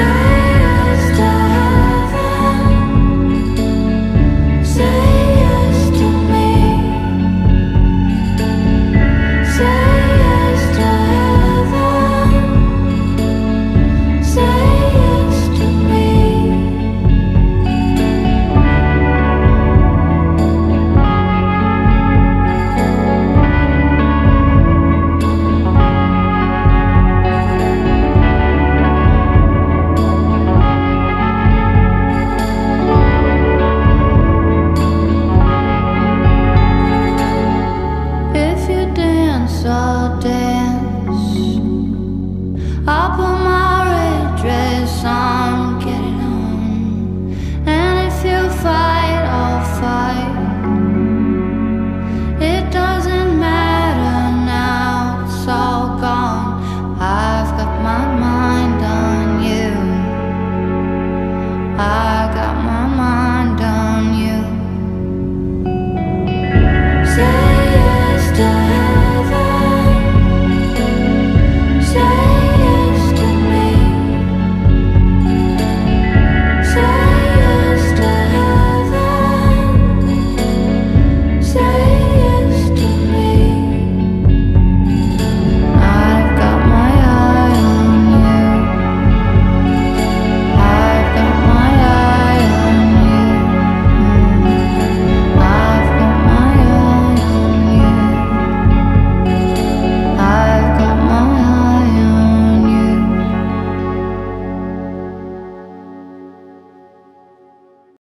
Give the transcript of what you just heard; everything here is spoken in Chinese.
die 说。